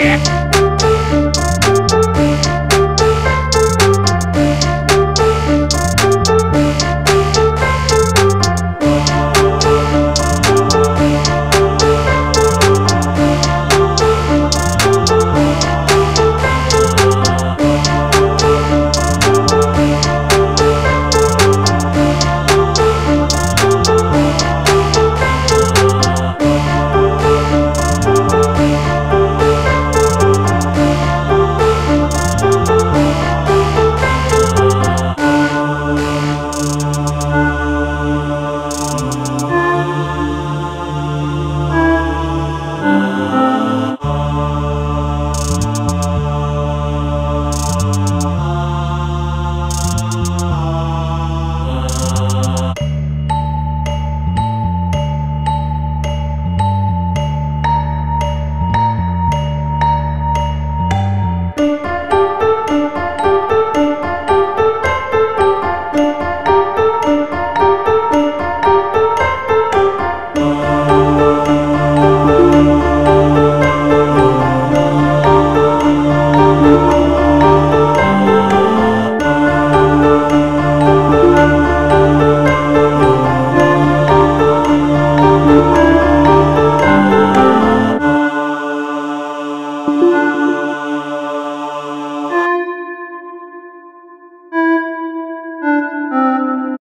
Quiet! Música